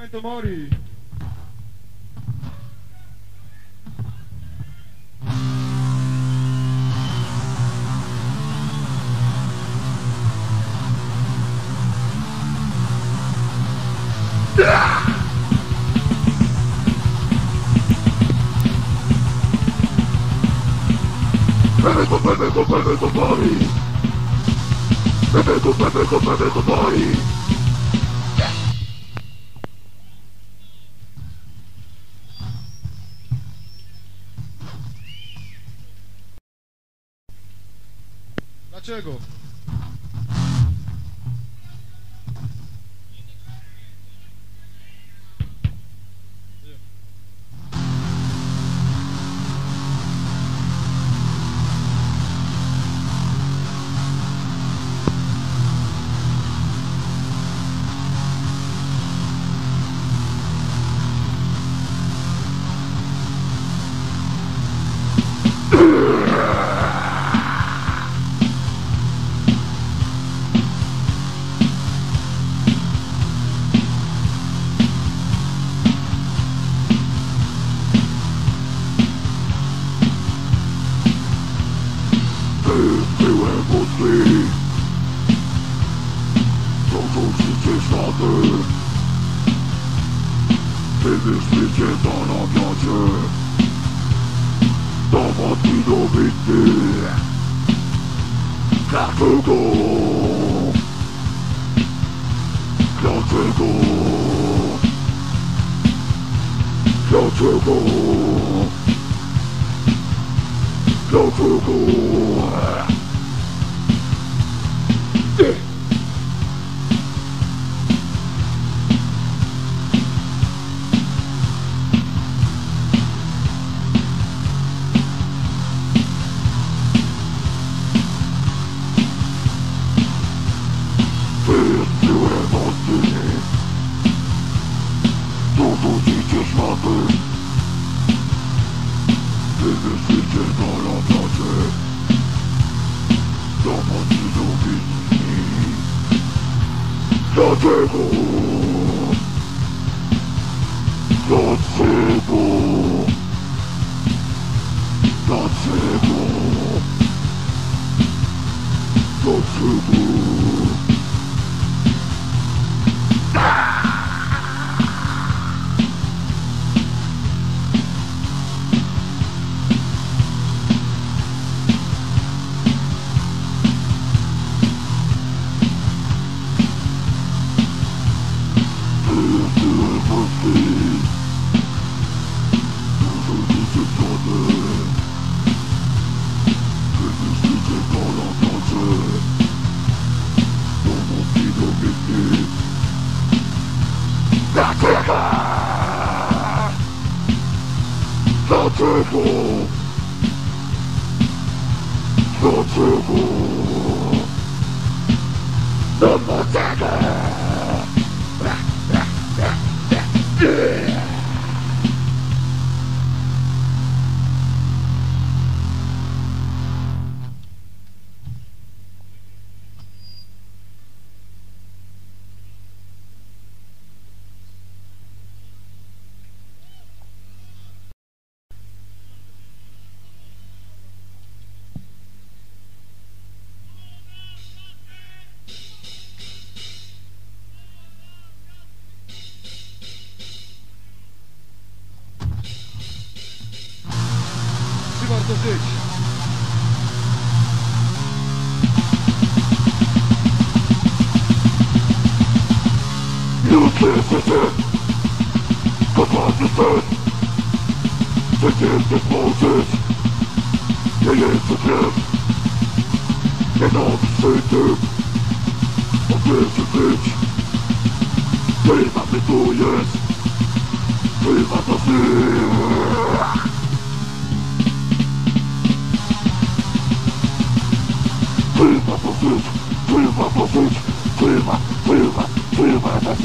Movimento Mori. Ah! Perfetto, perfetto, perfetto, poi! Perfetto, perfetto, perfetto, poi! Wyszlicie to na wiacie. Dawać mi do bity. Dlaczego? Dlaczego? Dlaczego? Dlaczego? Byłem Pierdolą nocy Dlaczego? Dlaczego? Dlaczego? Dlaczego? Dlaczego? Dlaczego? Dlaczego? Dlaczego? Dlaczego? Czy warto żyć? Jesteście Kochany sen Codziennie tworzyć Nie jest krew Nienawidzę tym Odbierzcie żyć Chyba my tu jest 車と車車と車車車車だぜ。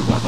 Fuck!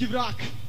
Luft.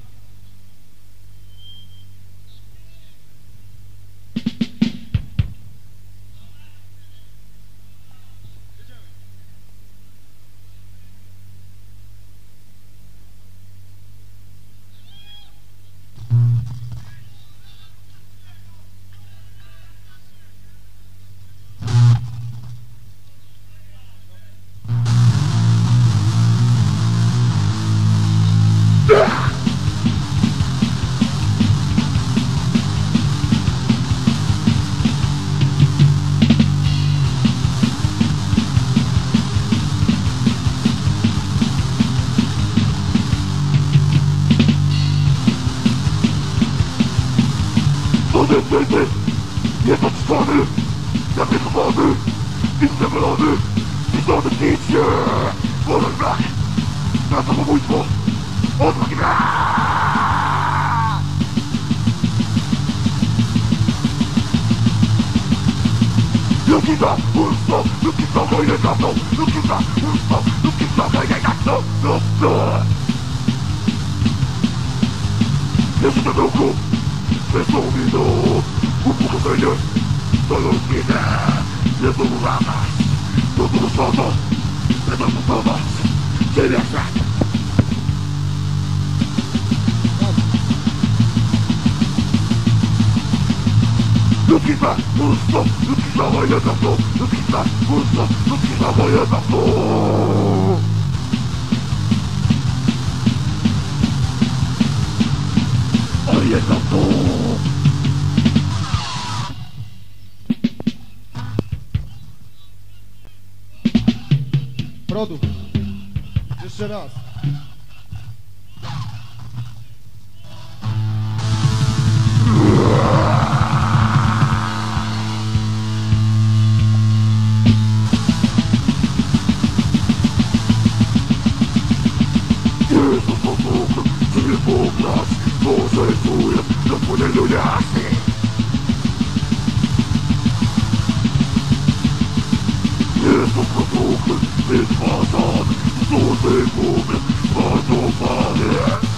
Upokorzenie, to rozwinę, nie pomurawać, to do szata, będę budować, ciebie świat. Lukita, mnóstwo, lukita, moje dawno, lukita, mnóstwo, lukita, moje dawno. Moje dawno. Produkt. Jeszcze raz. Boże, tu jest, rozbudzę ludziach pomógł, wytwarzan, złoty główny, zmarnowany. Jezus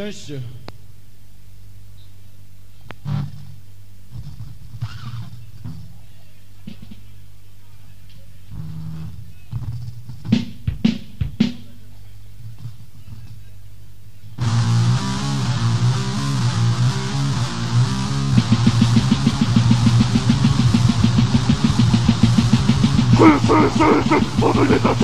distância. Movimentação!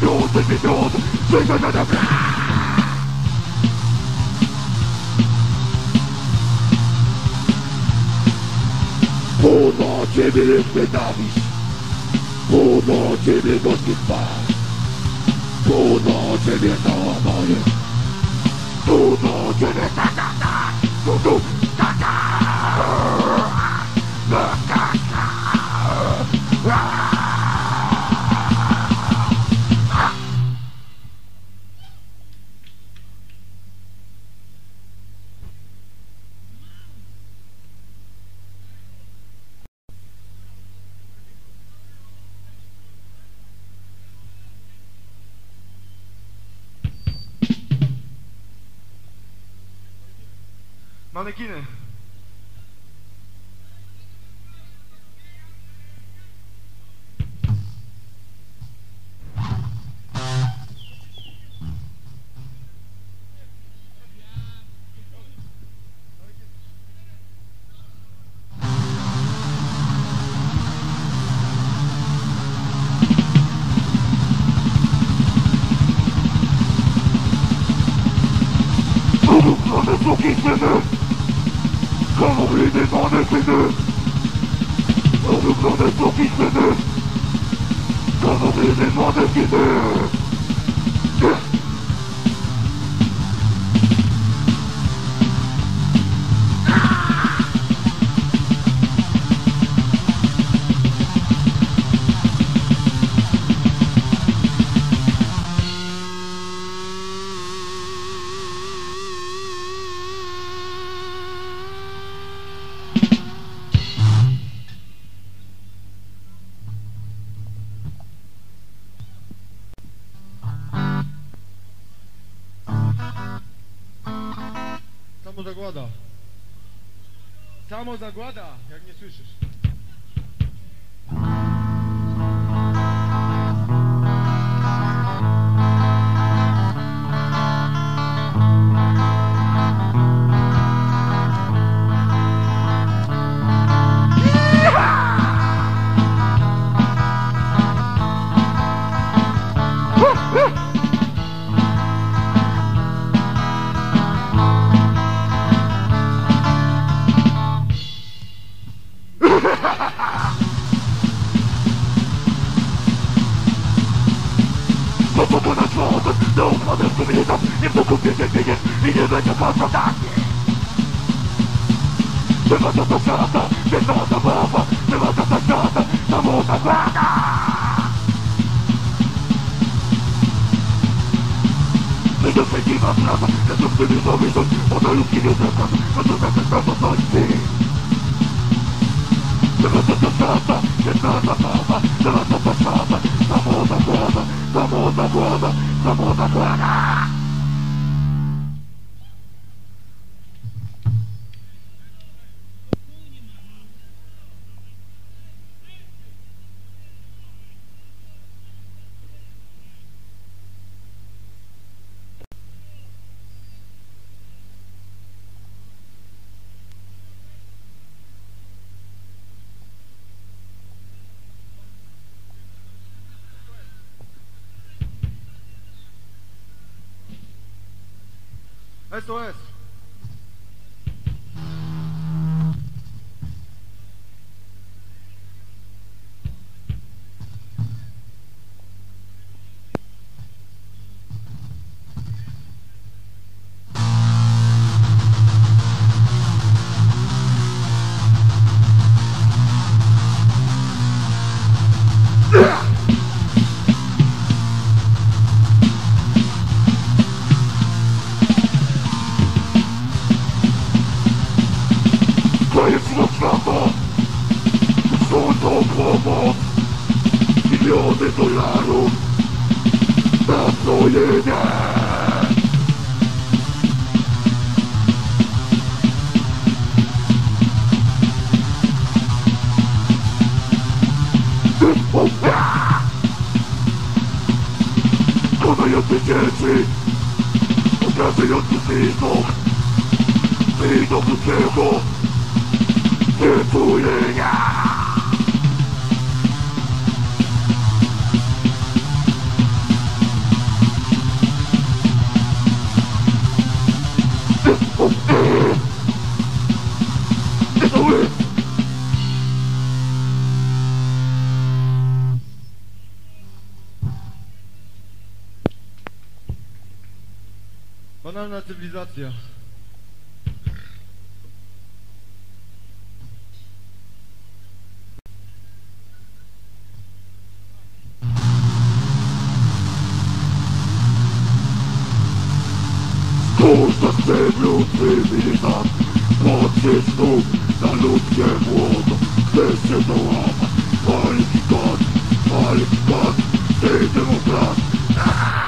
Serce, pieniądze, pieniądze Życie na dobra Puno ciebie nienawiść Puno ciebie gorzki twarz Puno ciebie załamanie Puno ciebie ta ta ta Tu tu Nochmal aqui, né? Samo zagłada, jak nie słyszysz. サポータクワダサポータクワダサポータクワ Esto es. Wracający siercy Wracający sygnok Sygnok ludzkiego Wytulenia Alternatywna cywilizacja. Ludzki stan Podcisnął na ludzkie błoto. Chcesz się dołamać Walki kot, walki kot. Ty demokrat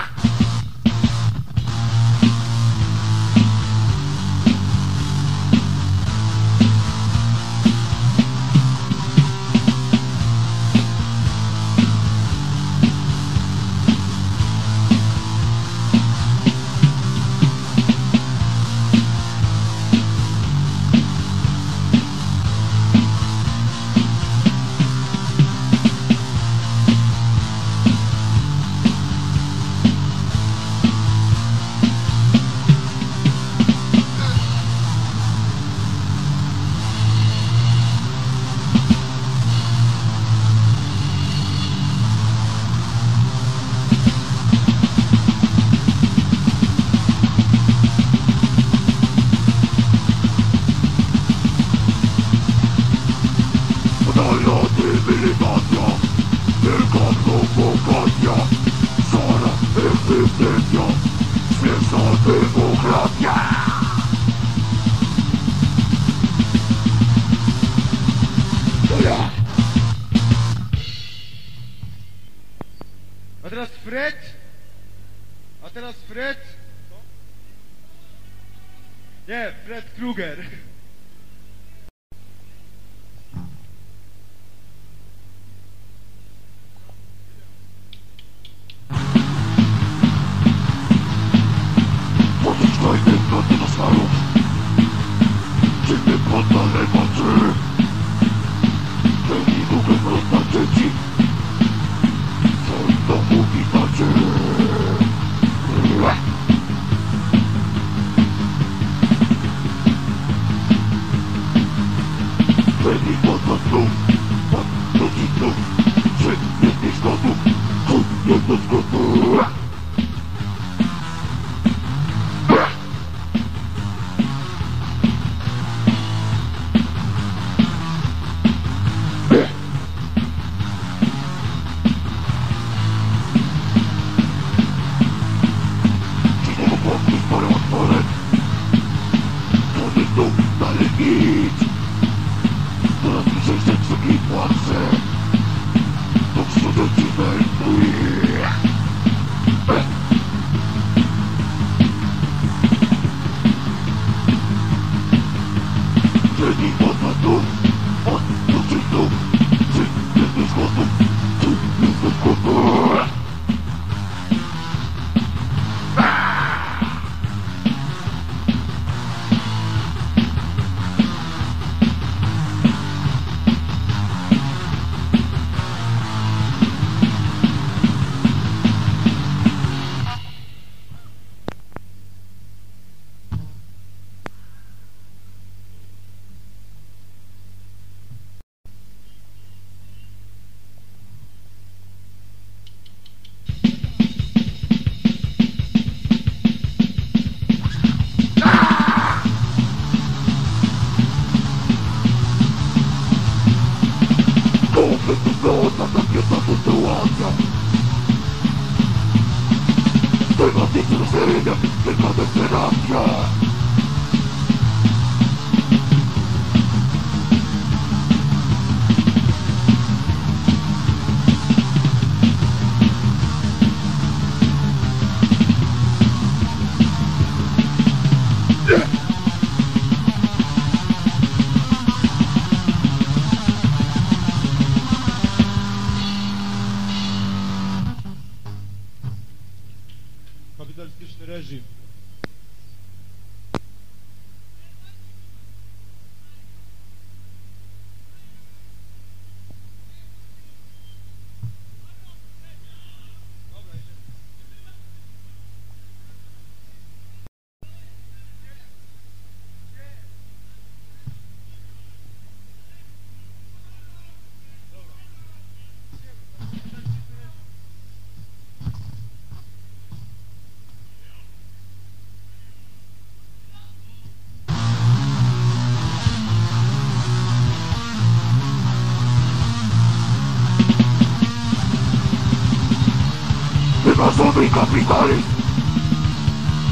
Razumij kapitalizm!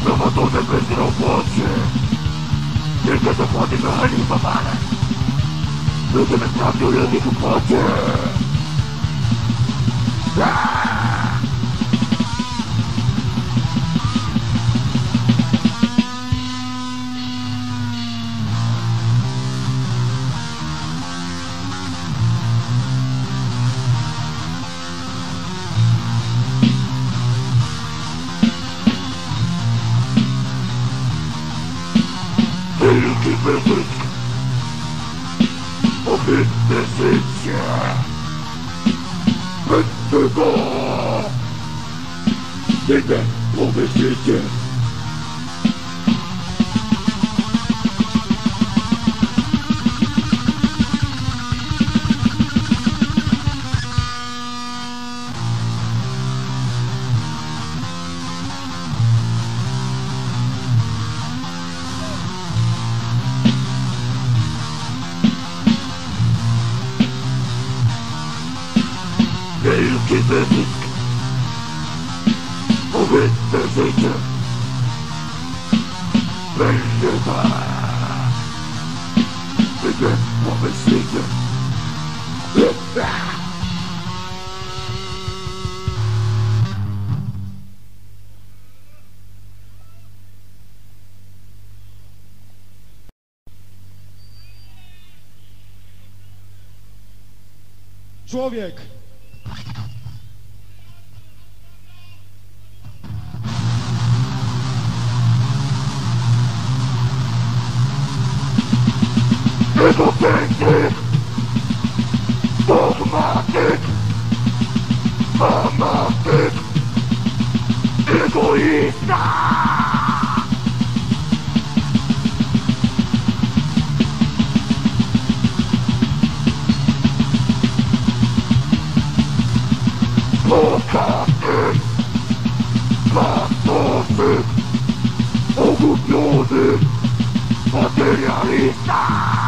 Prema to se bezira u poće! Neka se podi mehanizma Będę go! Idę po wyżycie! Wielki Człowiek! Egocentryk! Dogmatyk! Fanatyk! Egoista! Materialista!